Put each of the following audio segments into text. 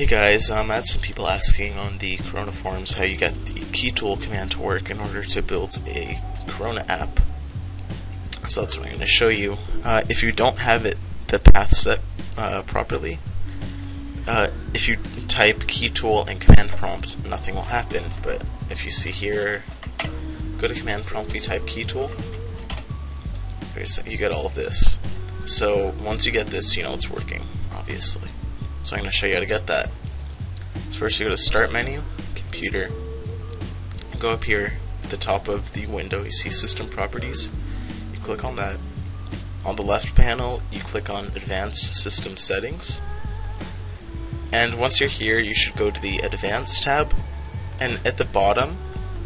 Hey guys, um, I had some people asking on the Corona forums how you get the keytool command to work in order to build a Corona app. So that's what I'm going to show you. Uh, if you don't have it the path set uh, properly, uh, if you type keytool and command prompt, nothing will happen. But if you see here, go to command prompt, you type keytool, you get all of this. So once you get this, you know it's working, obviously. So I'm going to show you how to get that. So first you go to Start menu, Computer, go up here at the top of the window, you see System Properties, you click on that. On the left panel, you click on Advanced System Settings. And once you're here, you should go to the Advanced tab, and at the bottom,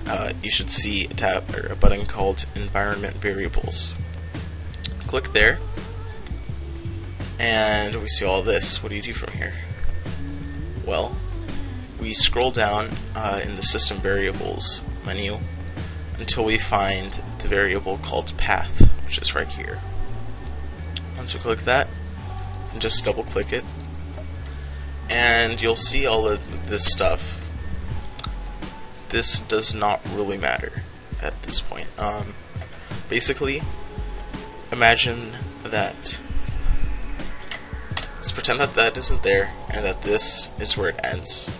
uh, you should see a tab or a button called Environment Variables. Click there, and we see all this. What do you do from here? Well, we scroll down uh, in the system variables menu until we find the variable called path, which is right here. Once we click that, and just double click it, and you'll see all of this stuff. This does not really matter at this point. Um, basically, imagine that pretend that that isn't there and that this is where it ends.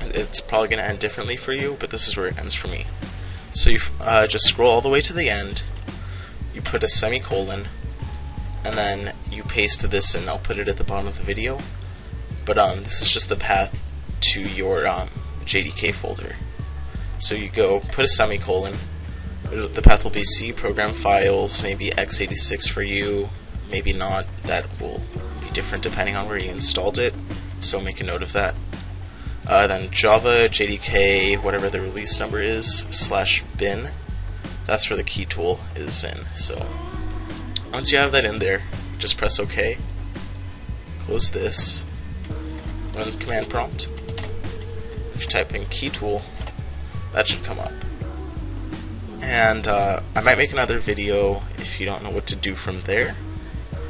It's probably going to end differently for you, but this is where it ends for me. So you uh, just scroll all the way to the end, you put a semicolon, and then you paste this and I'll put it at the bottom of the video. But um, this is just the path to your um, JDK folder. So you go put a semicolon. The path will be C program files, maybe x86 for you, maybe not. That will different depending on where you installed it, so make a note of that. Uh, then Java, JDK, whatever the release number is, slash bin, that's where the keytool is in. So once you have that in there, just press OK, close this, run the command prompt. If you type in keytool, that should come up. And uh, I might make another video if you don't know what to do from there.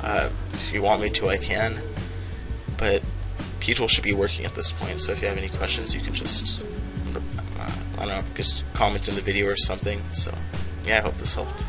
Uh, if you want me to, I can. But Keytool should be working at this point, so if you have any questions, you can just, uh, I don't know, just comment in the video or something. So, yeah, I hope this helped.